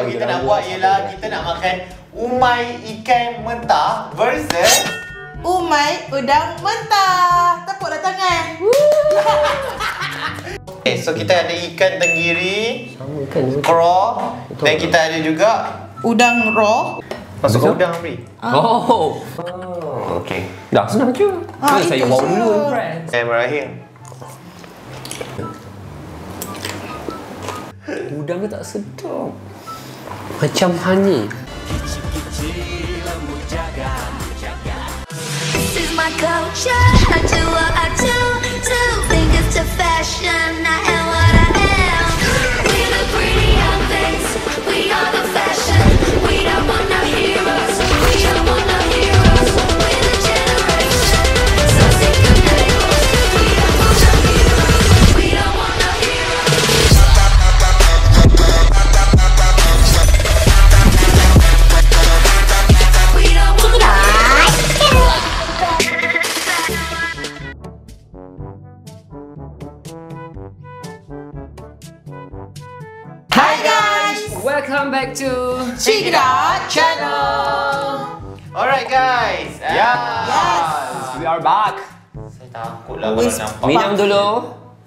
apa kita nak buat ialah kita nak makan umai ikan mentah versus Umai udang mentah. Tepuklah tangan. Okay, so kita ada ikan tenggiri, craw dan kita ada juga Udang raw. masuk udang Amri. Oh. Okay. Dah senang je. Ah, Ah, saya bawa dulu friends. Bismillahirrahmanirrahim. Udang tak sedap. Macam honey. This is my culture. I do what I do. Are back. Saya takut lah kalau nampak. Minum dulu.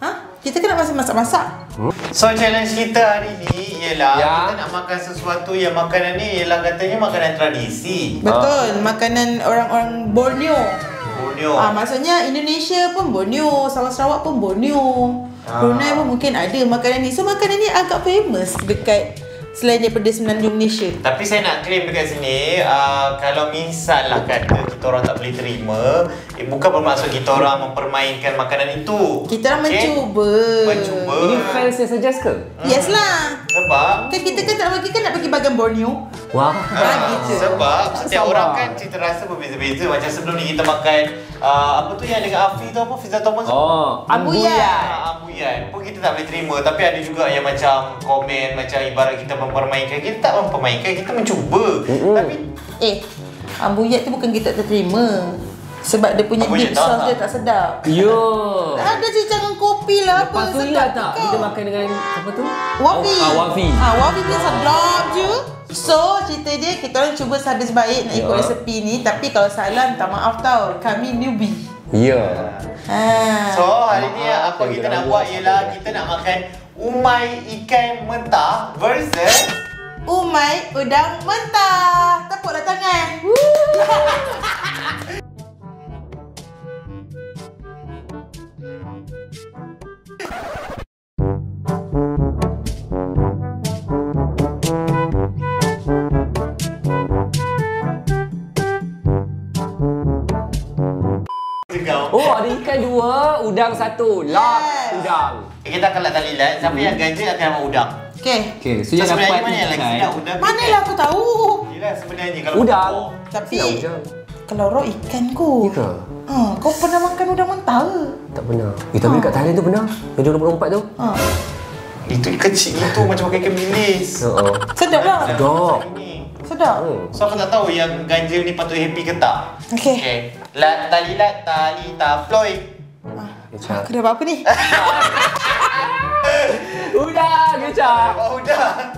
Ha? Kita kena masih masak-masak. So challenge kita hari ni ialah Ya. kita nak makan sesuatu yang makanan ni ialah katanya makanan tradisi. Betul. Makanan orang-orang Borneo. Borneo. Ah, maksudnya Indonesia pun Borneo, Sarawak Sarawak pun Borneo. Ah. Brunei pun mungkin ada makanan ni. So makanan ni agak famous dekat selain daripada semenanjung Malaysia. Tapi saya nak claim dekat sini uh, Kalau misal lah kata kita orang tak boleh terima eh, Bukan bermaksud kita orang mempermainkan makanan itu Kita orang Okey? mencuba. Mencuba Ini fans yang suggest ke? Yes lah. Sebab Kan kita kan tak bagi kan nak pergi bagian Borneo. Wah. Ah, gitu. Sebab setiap Sabar. orang kan cita rasa berbeza-beza Macam sebelum ni kita makan uh, Apa tu yang dengan Afi tu apa? Fiza Thomas Oh, Ambuyan. ambuyan. Ah, Ambuyan pun kita tak boleh terima Tapi ada juga yang macam komen Macam ibarat kita mempermainkan Kita tak mempermainkan, kita mencuba Mm-mm. Tapi Eh, ambuyat tu bukan kita tak terima. Sebab dia punya Ambuyat deep tak, sauce dia tak sedap. Yo. Ada cincang kopi lah Lepas apa tu sedap ingat tak kau. kita makan dengan apa tu? Wafi. Oh, ah, wafi. Ha, wafi pun sedap je. So, cerita dia kita orang cuba sehabis baik nak ikut Ya. resepi ni. Tapi kalau salah, minta maaf tau. Kami newbie. Ya. Ha. So hari ni apa yang kita nak kita buat ialah kita nak makan umai ikan mentah versus Umai udang mentah. Tepuklah tangan. satu. Lap Yes. udang. Kita akan letak lilat Siapa yang ganjil akan dapat udang Okay. Okey, so, So yang sebenarnya dapat mana yang lagi sedap udang ke Mana lah aku tahu. Yelah sebenarnya kalau Udang. Oh. Tapi udang. kalau raw ikan kot. Ya? Ha, kau pernah makan udang mentah ke? Tak pernah. Eh, tapi dekat Thailand tu pernah. Yang 2024 tu. Ha. Itu kecil itu macam makan ikan bilis Oo. Sedap lah. Sedap. Ini. Sedap. Hmm. So aku tak tahu yang ganjil ni patut happy ke tak Okay. Okay Lat tali lat tali ta floy Kecap. Aku dah buat apa ni? Udang, kecap. Oh udang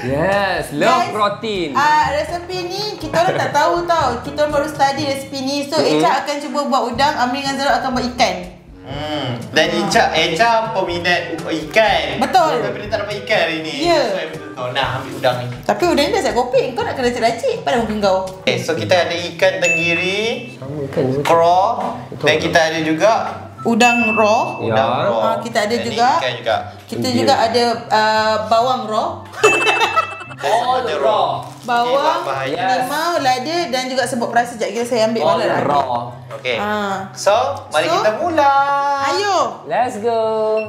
Yes, love Guys, protein. Ah, resepi ni kita orang tak tahu tau. Kita orang baru study resepi ni. So, Mm-mm. Echa akan cuba buat udang, Amri dengan Zara akan buat ikan. Hmm. Dan Ica, Eca peminat ikan. Betul. Tapi dia tak dapat ikan hari ni. Ya. So, Eca kau nak ambil udang ni. Tapi udang ni dah siap kopi. Kau nak kena racik-racik pada muka kau. Okay, so kita ada ikan tenggiri, Sama ikan craw, dan kita ada juga Udang raw. Ya. udang raw. Ah, kita ada Dan ni juga- ikan juga. Kita juga ada uh, bawang raw. Oh, ada the raw. Bawang, Okay. Yes. limau, lada dan juga sebut perasa. Sekejap kita saya ambil All mana lah. raw. Okay. Ah. So, mari So, kita mula. Ayo. Let's go.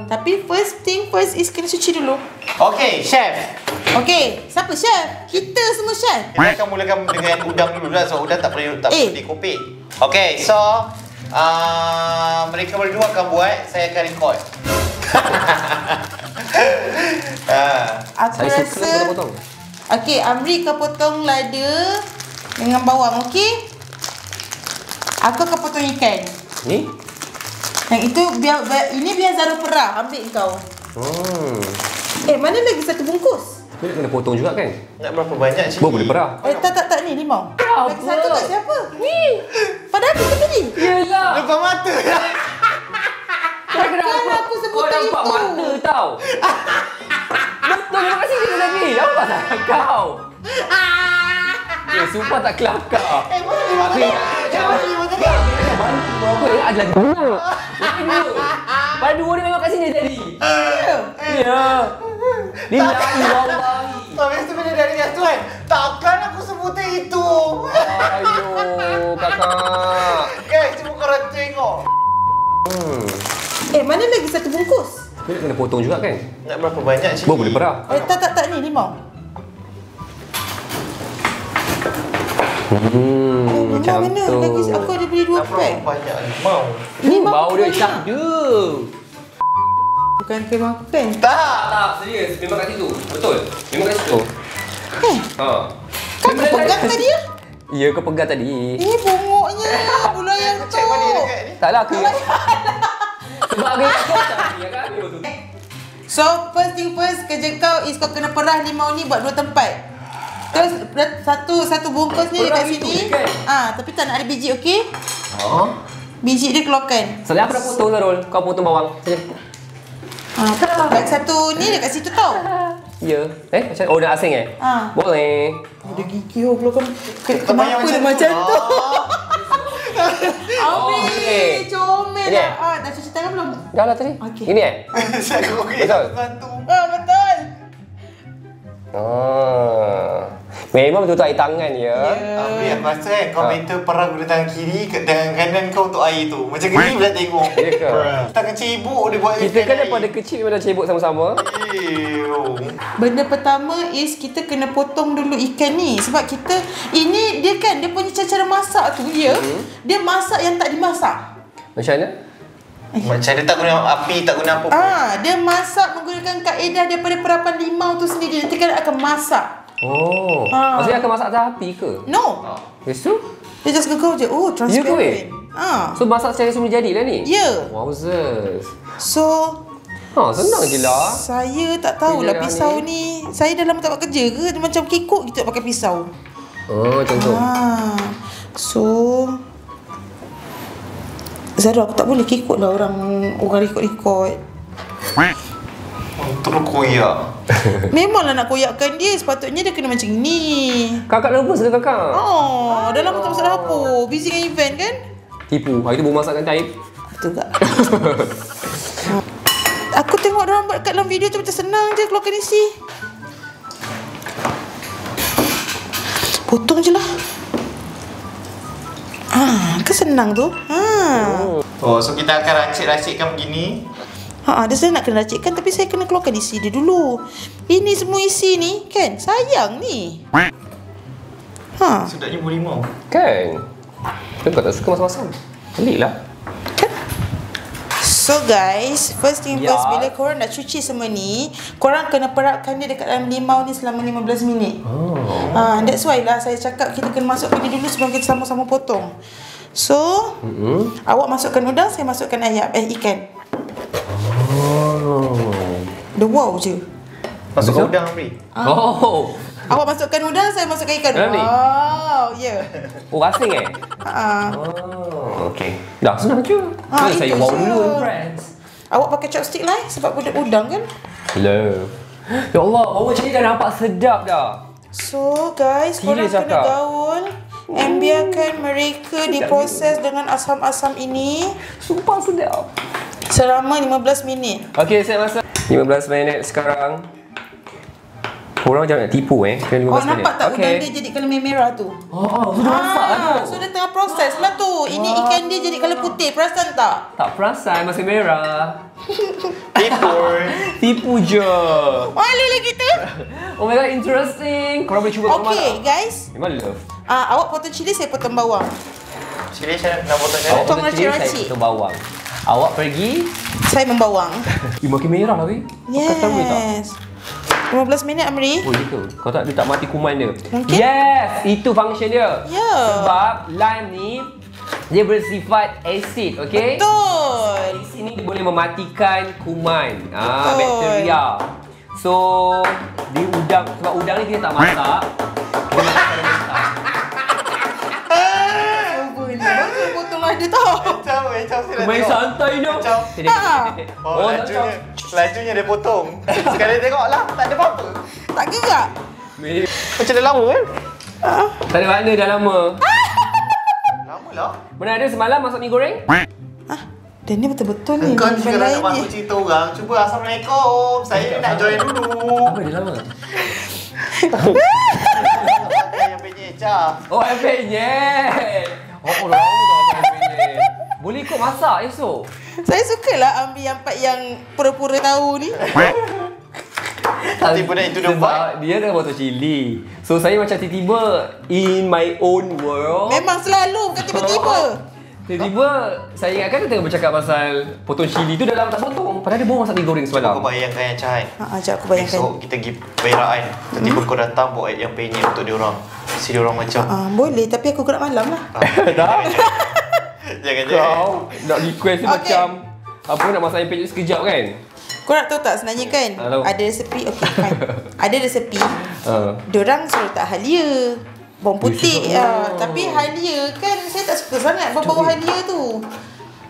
Tapi first thing first is kena cuci dulu. Okay, chef. Okay, siapa chef? Kita semua chef. Kita akan mulakan dengan udang dulu lah. So, udang tak perlu tak Eh. perlu dikopi. Okay, so uh, mereka berdua akan buat, saya akan record. Ah. Aku Saya suka rasa kena potong. Okey, Amri kau potong lada dengan bawang, okey? Aku akan potong ikan. Ni? Yang itu biar, biar ini biar Zara perah, ambil kau. Hmm. Eh, mana lagi satu bungkus? Dia nak kena potong juga kan? Nak berapa banyak cik? Boleh perah. Eh, tak, tak, tak. Ni, limau. Lagi satu kat siapa? Ni. Padahal kita tadi. Yelah. Lupa mata. Kau kenapa? Kan aku sebut Kau nampak itu. mata tau. Betul, terima kasih kita tadi. Apa salah kau? Ya, sumpah tak kelakar. Eh, mana lima Aku tadi? Eh, mana lima tadi? Bantu aku yang ada lagi banyak. Lagi dua. Pada dua ni memang kat sini tadi. Ya. Lillahi wallahi. Habis itu Ayo, kakak. Guys, cuba korang tengok Eh, mana lagi satu bungkus? Dia nak kena potong juga kan? Nak berapa banyak cik? Boleh perah. Eh, tak, tak, tak. Ni, limau. Hmm, Oh, macam limau mana? tu. Lagi, aku ada beli dua pack. banyak limau? Limau Bau dia banyak. syahdu. Bukan kemang pen. Tak Tak, serius. Memang kat situ. Betul. Memang kat situ. Eh, Ha. Kan kau pegang tadi ya? Ya, kau pegang tadi. Eh, bongoknya. Bulu yang tu. Cek mana dekat ni? Taklah aku. Sebab aku ingat kau tak ya kan? So, first thing first, kerja kau is kau kena perah limau ni buat dua tempat. Terus satu satu bungkus ni dekat sini. kan? Ah, tapi tak nak ada biji, okey? Ha? Biji dia keluarkan. Selain aku dah potong Zarul. Kau potong bawang. Sini. Ah, satu ni dekat situ tau. Ya. Eh, macam oh nak asing eh? Ah. Boleh. Ada gigi oh belum kan. Kenapa dia macam tu? Oh, Abi, okey. comel Ini, lah. eh? Ah, dah cuci tangan belum? Dah lah tadi. Okey. Ini eh? Saya okey Betul. bantu Ah, betul. Ah. Memang betul-betul air tangan ya. Abi aku rasa kan kau Ha. better perah guna tangan kiri ke tangan kanan kau untuk air tu Macam gini boleh tengok Ya ke? Tangan cibuk dia buat Kita kan daripada kecil memang dah cebok sama-sama. Benda pertama is kita kena potong dulu ikan ni sebab kita ini dia kan dia punya cara masak tu ya. Hmm. Dia masak yang tak dimasak. Macam mana? Macam dia tak guna api tak guna apa pun Ah, dia masak menggunakan kaedah daripada perapan limau tu sendiri. Nanti kan akan masak. Oh. Ah. Maksudnya akan masak atas api ke? No. Yes tu? Dia just gegau je. Oh, Ya ke, weh? transparent. Ah. So masak secara semula jadilah ni? Ya. Wowzers. So Ha, senang je lah. Saya tak tahulah pisau ni? ni. Saya dah lama tak buat kerja ke? Dia macam kikuk gitu pakai pisau. Oh, macam tu. Ah. So Zara aku tak boleh kikut lah orang orang rekod-rekod. Terus koyak Memanglah nak koyakkan dia sepatutnya dia kena macam ni. Kakak nervous ke kakak? Oh, dah lama tak masuk dapur. Busy dengan event kan? Tipu. Hari tu baru masakkan cair. Betul tak? Aku tengok orang buat kat dalam video tu macam senang je keluarkan isi. Potong je lah. Ah, ke senang tu? Ha. Oh so kita akan racik-racikkan begini Ha, dia saya nak kena racikkan tapi saya kena keluarkan isi dia dulu. Ini semua isi ni kan sayang ni. Ha, Sedapnya berimau Kan? Kan kau tak suka masam-masam? Pelik lah. So guys, first thing Ya. first bila korang nak cuci semua ni, korang kena perapkan dia dekat dalam limau ni selama 15 minit. Oh. Ah, that's why lah saya cakap kita kena masukkan dia dulu sebelum kita sama-sama potong. So, Mm-hmm. awak masukkan udang, saya masukkan ayam eh ikan. Oh. The wow je. Masuk ke udang Amri Oh. Awak masukkan udang, saya masukkan ikan. Dalam ni? Wow, ya. Yeah. Oh, asing eh? Ha. Oh, okey. Dah senang je. Ah, Ah, saya wow dulu friends. Awak pakai chopstick lah eh, sebab budak udang kan. Hello. Ya Allah, bau macam ni dah nampak sedap dah. So guys, korang Serius kena cakap? gaul and biarkan mereka diproses dengan asam-asam ini Sumpah sedap. selama 15 minit. Okey, saya masa 15 minit sekarang. Korang jangan nak tipu eh. Kena 15 Oh minit. nampak tak Okey. udang dia jadi colour merah tu? Oh, oh, sudah masak lah tu. so dia tengah proses lah tu. Ini ikan dia jadi colour putih, perasan tak? Tak perasan masih merah. Tipu Tipu je. Malu lah kita. Oh my god, interesting. Korang boleh cuba Okay tak? guys, Memang love. ah awak potong cili, saya potong bawang. Cili saya nak potong Awak macam Potong cili, saya potong bawang. Awak pergi. Saya membawang. Eh, makin merah lah weh. Makan tahu tak? Yes. 15 minit Amri. Oh, gitu. Kau tak, dia tak mati kuman dia. Mungkin. Yes! Itu function dia. Ya. Sebab lime ni, dia bersifat asid, okey? Betul. Di sini dia boleh mematikan kuman, ah, bakteria. So, di udang sebab udang ni kita tak masak Lah dia tau. Macam, macam saya nak Main santai je. Macam. Oh, Oh, tak lajunya, lajunya dia potong. Sekali tengok lah, tak ada apa-apa. Tak gerak. Ni- Macam dah lama kan? Tak ada makna dah lama. Lama lah. Mana ada semalam masak mi goreng? Ah, dan ni betul-betul ni. Engkau Ni juga benda nak masuk ni. cerita orang. Cuba Assalamualaikum. Saya ni nak join dulu. Apa dia lama? Penyek, Cah. Oh, FNJ. Oh, oh lama tak pakai FNJ. Boleh ikut masak esok. Saya suka lah ambil yang part yang pura-pura tahu ni. Tiba-tiba itu dia buat. Dia kan botol cili. So saya macam tiba-tiba in my own world. Memang selalu bukan tiba-tiba. Tiba-tiba saya ingatkan dia tengah bercakap pasal potong cili tu dalam tak potong. Padahal dia baru masak mi goreng Kau semalam. bayangkan yang Cahai. Ha, ajak aku bayangkan. Besok kita pergi perayaan. Tiba-tiba kau datang bawa yang penyek untuk diorang. Si diorang macam. Ah, boleh tapi aku gerak malam lah. Dah. Jangan jangan. Kau nak request Okay. macam apa nak masak yang penyek sekejap kan? Kau nak tahu tak sebenarnya kan Tahu. ada resepi okey fine. ada resepi. Uh. Diorang suruh tak halia. Bawang putih susah. ah, tapi halia kan saya tak suka sangat bau-bau halia tu.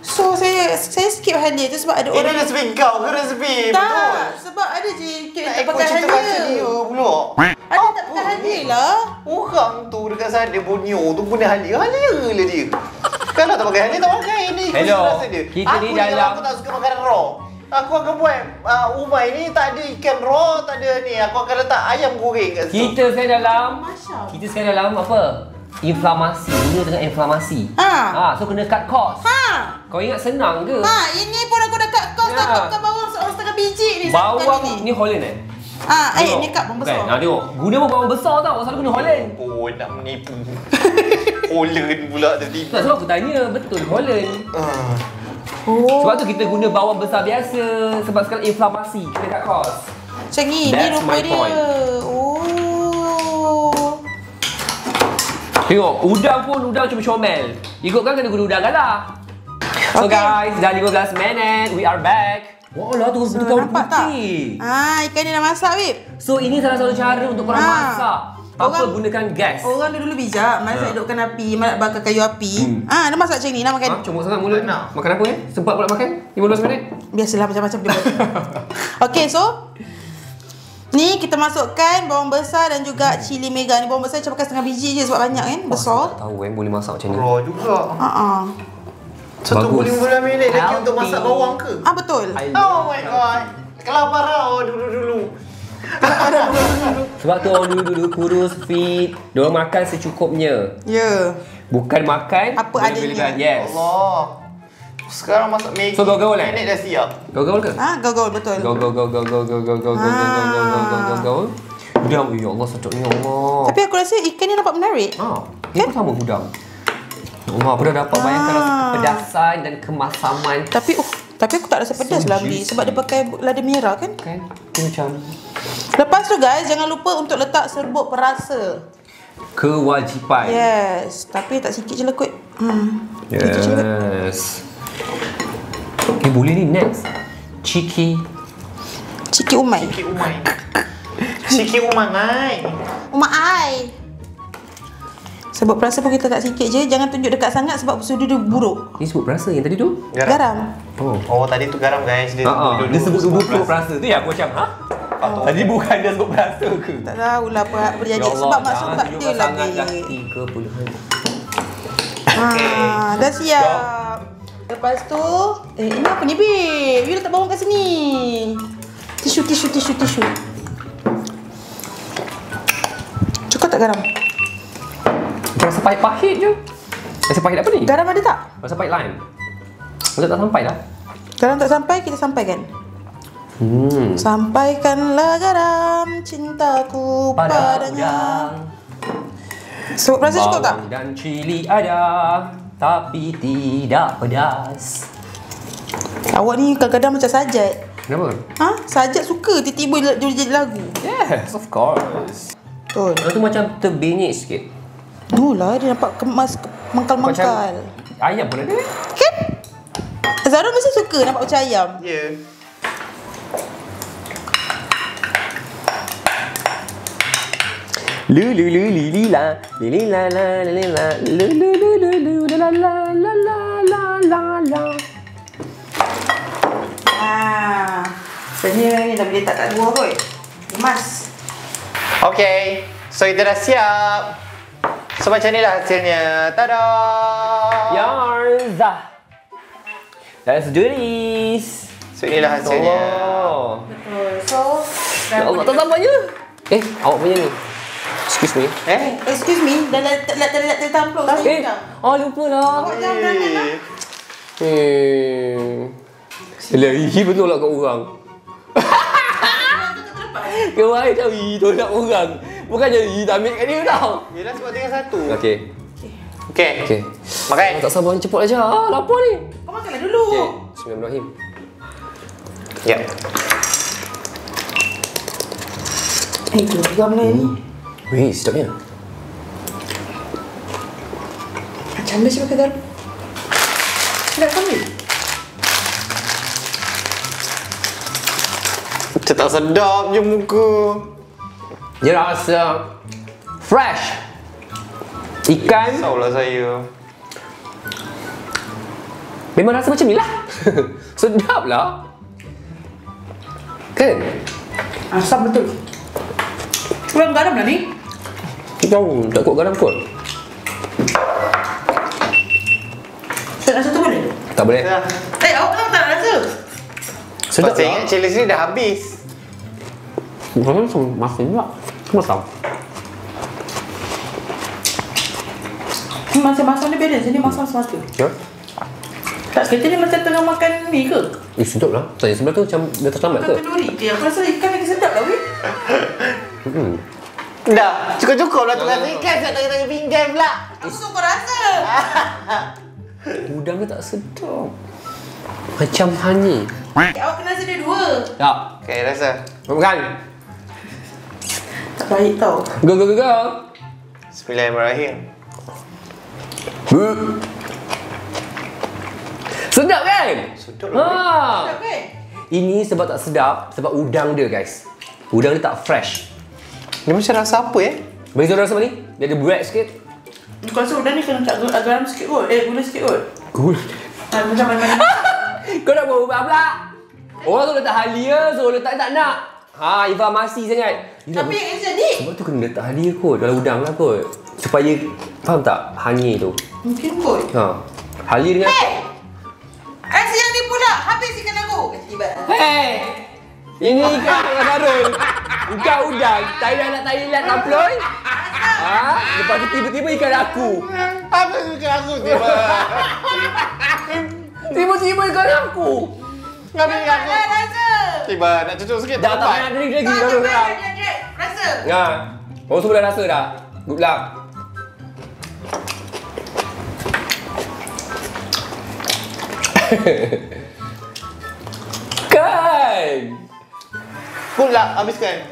So saya saya skip halia tu sebab ada Ini orang resepi kau ke resepi? tak sebab ada je yang tak pakai halia. dia pula. Ada tak pakai halia lah. Orang tu dekat sana Borneo tu guna halia. Halia lah dia. Kalau tak pakai halia tak pakai. Ini ikut Hello. rasa dia. Kita aku ni kalau dalam- Aku tak suka makanan raw. Aku akan buat uh, umai ni tak ada ikan raw, tak ada ni. Aku akan letak ayam goreng kat situ. Kita sekarang dalam Masya. kita sekarang dalam apa? Inflamasi. Dunia tengah inflamasi. Ha. Ha, so kena cut cost. Ha. Kau ingat senang ke? Ha, ini pun aku dah cut kos Ya. makan bawang seorang setengah biji ni. Bawang kali ni Holland eh? Ah, eh Tengok. ni kat bawang besar. Kan? Tengok. Guna pun bawang besar tau. Selalu guna Holland. Oh, nak menipu. Holland pula tiba-tiba. Tak sebab aku tanya. Betul Holland. Ah. Oh. Sebab tu kita guna bawang besar biasa. Sebab sekarang inflamasi. Kena cut cost. Macam ni, ni rupa dia. point. Oh. Tengok. Udang pun udang cuma comel. Ikutkan kena guna udang galah. So Okay. guys, dah 15 minit. We are back. Wah lah tu betul nampak tak? putih. Ah, ikan ni dah masak, Bib. So ini salah satu cara untuk korang Ha. masak. Tanpa Orang- gunakan gas. Orang dulu bijak, malas nak hidupkan api, malas bakar kayu api. Hmm. Ah, dia masak macam ni, nak makan. Ha, comot sangat mulut. Tak nak. Makan apa eh? Sempat pula makan? 15 minit? Biasalah macam-macam dia buat. Okey, so Ni kita masukkan bawang besar dan juga cili mega ni bawang besar macam pakai setengah biji je sebab banyak kan besar. Tak tahu eh boleh masak macam ni. Raw juga. Ha ah. Satu Bagus. puluh lima minit lagi untuk masak bawang ke? Ah betul. Oh my god. Kelaparan oh, dulu-dulu. Sebab tu orang dulu-dulu kurus, fit. Diorang makan secukupnya. Ya. Bukan makan Apa adanya. Yes. Allah. Sekarang masak Maggi. So, gaul-gaul, eh? Nenek dah siap. Gaul-gaul ke? Ah gaul-gaul betul. Gaul gaul gaul gaul gaul gaul gaul gaul gaul gaul gaul gaul gaul gaul gaul. Udang, ya Allah sedapnya Allah. Tapi aku rasa ikan ni nampak menarik. Ah, ni pun sama udang. Allah, aku dah dapat bayangkan rasa Ah. kepedasan dan kemasaman Tapi uh, tapi aku tak rasa pedas So lah juicy. sebab dia pakai lada merah kan. kan? Dia macam Lepas tu guys, jangan lupa untuk letak serbuk perasa. kewajipan. Yes, tapi tak sikit je lah kot. Hmm. Yes. Eh boleh ni next. Cheeky. Ciki umai. Sikit umai. Sikit umai. Umai ai. Sebab perasa pun kita tak sikit je. Jangan tunjuk dekat sangat sebab sudu dia buruk. Ni sebut perasa yang tadi tu? Garam. Oh. Oh, tadi tu garam guys. Dia ah. dulu- Dia sebut sebut sebut perasa tu ya aku macam ha? Oh. Tadi bukan dia sebut perasa ke? Tak tahulah apa dia Ya sebab maksud tak dia tunjukkan sangat dah lagi. 30 Ha, dah siap. Lepas tu, eh ini apa ni babe? You letak bawang kat sini. Tisu, tisu, tisu, tisu. Cukup tak garam? Rasa pahit-pahit je. Rasa pahit apa ni? Garam ada tak? Rasa pahit lime. Rasa tak sampai lah. Garam tak sampai, kita sampaikan. Hmm. Sampaikanlah garam cintaku Pada padanya. udang. Sebab rasa cukup tak? Dan cili ada tapi tidak pedas. Awak ni kadang-kadang macam sajat. Kenapa? Ha? Sajat suka tiba-tiba dia jadi lagu. Yes, of course. Betul. Orang tu macam terbenyek sikit. Tu lah dia nampak kemas ke- mengkal-mengkal. ayam pun ada. Kan? Zara mesti suka nampak macam ayam. Ya. Lu lu lu li li la li li la la li li la lu lu lu lu lu la la la la la la la Ah. Sebenarnya ni dah boleh tak kat dua kot. Emas. Okay, so kita dah siap. So macam ni lah hasilnya. Tada! Yarza Let's do this So inilah hasilnya. Oh Betul. So, Ya Allah tak sabarnya Eh awak punya ni Excuse me Eh? Excuse me, dah dah dah dah dah dah tampuk saya Eh dah. Oh lupa lah Awak jangan berangan lah. Hmm ih betul lah kat orang Kemarin dah ih tolak orang Bukannya ih tak ambil kat dia tau Yelah sebab tinggal satu. Okay Okay. Okay Makan. Tak sabar ni cepat aja ah, Lapar ni Kau makanlah dulu. Okay Bismillahirrahmanirrahim Ya. Eh, tu juga benda ni. Weh sedapnya Macam mana sih garam? Sedap kan ni? Macam tak sedap je muka. Dia rasa Fresh Ikan Risaulah saya. Memang rasa macam ni lah Sedap lah Kan? Asam betul. Kurang garam lah ni. Tahu tak kuat garam kot Saya rasa tu boleh? Tak boleh Dah. Eh, awak kenapa tak rasa? Sedap Pasal lah ingat chili sini dah habis. Rasa macam masin Masam Hmm, Masam-masam ni balance. Ini masam semata. Ya? Tak kita ni macam tengah makan ni ke? Eh sedap lah Tanya sebelah tu macam dia terselamat ke? Kenduri. Eh, aku rasa ikan lagi sedap lah weh. Hmm. Dah. Cukup-cukup lah tukar ikan. Saya tak kena pinggan pula. Aku suka rasa. Udang dia tak sedap Macam honey Eh, awak kena sedia dua. Tak Okay, rasa. Makan Tak baik tau. Go go go go Bismillahirrahmanirrahim. Sedap kan? Sedap ha. Sedap kan? Ini sebab tak sedap Sebab udang dia guys Udang dia tak fresh Dia macam rasa apa eh? Bagi saudara sama ni Dia ada bread sikit Aku rasa udang ni kena tak gula- garam sikit kot. Eh, gula sikit kot. Cool Ah, macam mana-mana. Kau nak buat ubah pula Orang tu letak halia So letak tak nak Ha informasi sangat Ni Tapi yang jadi. Sebab tu kena letak halia kot Dalam udang lah kot Supaya Faham tak? Honey tu Mungkin kot. Ha Halia dengan Eh! Rasa yang ni pula. Habis ikan aku. Tiba. Hey! Ini ikan dengan Darul. Ikan udang. Thailand nak Thailand nak ploy. Ha? Lepas tu tiba-tiba ikan aku. Apa suka aku tiba? Tiba-tiba ikan aku. Apa suka aku? Rasa. Tiba nak cucuk sikit. Dah tak payah drink lagi. Tak, tak payah, Jack. Rasa. Ha. Orang semua dah rasa dah. Good luck. kan? Pula habiskan.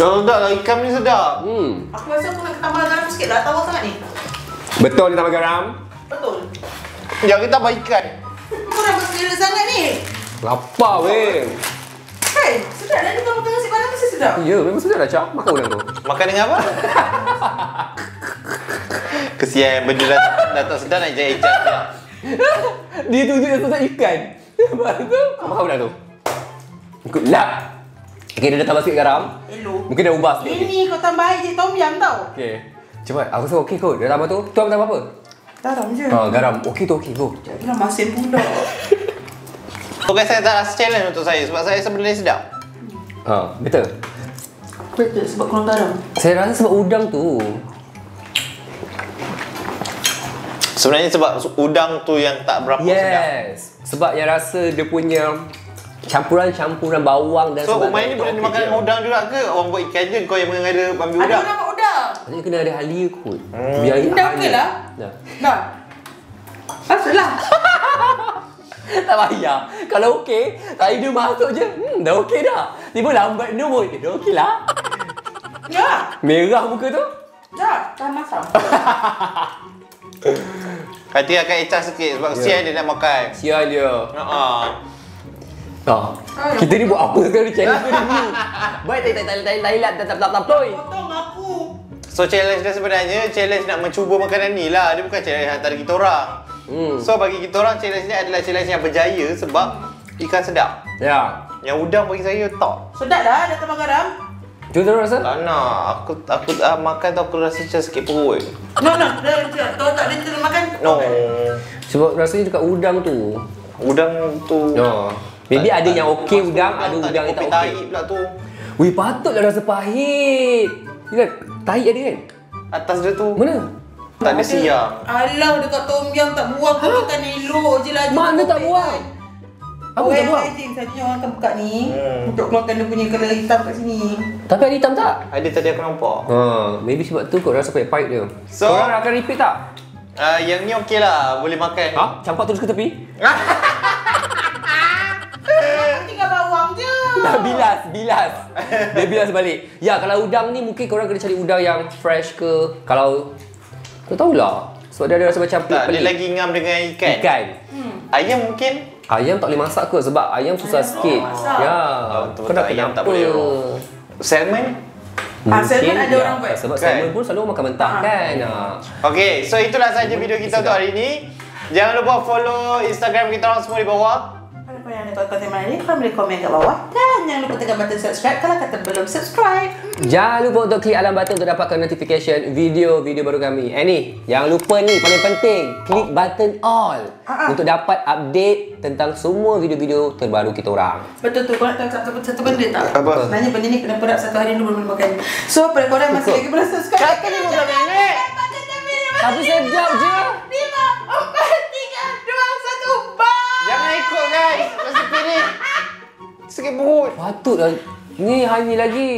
Sedap lah ikan ni sedap. Hmm. Aku rasa aku nak tambah garam sikit lah. Tahu sangat ni. Betul dia tambah garam. Betul. Yang kita tambah ikan. Kau dah berselera sangat ni. Lapar weh. Hey, sedap lah ni kau makan nasi padang mesti sedap. Ya, memang sedap dah cak. Makan udang tu. Makan dengan apa? Kesian benda dah, dah tak sedap nak ejak-ejak. Dia tunjuk yang sedap ikan. Lepas tu, kau makan udang tu. Good luck. Okay, dia dah tambah sikit garam. Hello. Mungkin dah ubah sikit. Ini kau tambah air tom yam tau. Okay. Cepat. Aku rasa okey kot. Dah tambah tu. Tuang tambah apa? Garam je. Ha, garam. Okey tu okey. Go. Janganlah masin pula. So guys, saya tak rasa challenge untuk saya sebab saya sebenarnya sedap. Ha, betul. Betul sebab kurang garam. Saya rasa sebab udang tu. Sebenarnya sebab udang tu yang tak berapa sedap. Yes. Sebab yang rasa dia punya campuran-campuran bawang dan So, sebagainya Umay ni tu boleh dimakan dengan udang juga ke? Orang buat ikan je, kau yang ada ambil Ada udang. kat udang. Maksudnya kena ada halia kot. Biar Udang halia. ke lah? Dah. Dah. Masuklah. tak payah. Kalau okey, tadi dia masuk je. Hmm, dah okey dah. Tiba lambat dia pun. Eh, dah okey lah. Ya. Merah muka tu. Dah. Dah masak. Hati akan ecah sikit sebab Ya. kesian dia nak makan. Sial dia. Ha. Ah. Kita ni buat apa sekarang ni challenge tu dulu. Baik tak tak tak tak Thailand tak tak tak tak ploi. Potong aku. So challenge dia sebenarnya challenge nak mencuba makanan ni lah. Dia bukan challenge antara kita orang. Hmm. So bagi kita orang challenge ni adalah challenge yang berjaya sebab ikan sedap. Ya. Yang udang bagi saya tak. Sedap dah, ada tambah garam. Cuba rasa? Tak nak. Aku aku uh, makan tu aku rasa macam sikit perut. No, no. Tahu tak dia terus makan? No. Sebab rasanya dekat udang tu. Udang tu. Ya. Maybe ada yang okey udang, ada tak udang yang tak kopi tahi okey. pula tu. Wih, patutlah rasa pahit. Lihat, tahi ada kan? Atas dia tu. Mana? Tak ada siang. Alah, dekat tom yum tak buang. Kau makan elok je lah. Mana tak buang? Apa tak buang? Jing, satunya orang akan buka ni. Hmm. Untuk keluarkan dia punya colour hitam kat sini. Tapi ada hitam tak? Ada tadi aku nampak. Ha, maybe sebab tu kau rasa pahit-pahit dia. So- Korang akan repeat tak? Uh, yang ni okey lah. Boleh makan. Ha? Campak terus ke tepi? Tak bilas, bilas. Dia bilas balik. Ya, kalau udang ni mungkin korang kena cari udang yang fresh ke. Kalau tak tahulah. Sebab dia ada rasa macam Tak, dia pelik. lagi ngam dengan ikan. Ikan. Ayam mungkin. Ayam tak boleh masak ke sebab ayam susah sikit. masak. Ya. Oh, nak ayam tak kenapa? boleh raw. Salmon. Ah, salmon Mungkin, ada ya. orang buat. Sebab Kan? salmon pun selalu makan mentah Ah. kan. Ha. Okay, so itulah saja video kita untuk hari ini. Jangan lupa follow Instagram kita orang semua di bawah. Kalau korang ada konten mana ni, korang boleh komen kat bawah. Dan jangan lupa tekan button subscribe kalau kata belum subscribe. Jangan lupa untuk klik alam button untuk dapatkan notification video-video baru kami. Eh ni, jangan lupa ni paling penting, klik button all Ah, ah. untuk dapat update tentang semua video-video terbaru kita orang. Betul tu, korang tahu satu, satu benda tak? Apa? Sebenarnya benda ni kena berat satu hari ni belum makan. So, pada korang masih lagi belum subscribe. Kata ni bukan nenek. Tapi sekejap je. Lima, empat, tiga, dua, satu, bye! Jangan ikut guys. Masih Sikit perut. Patutlah. Ni hari ni lagi.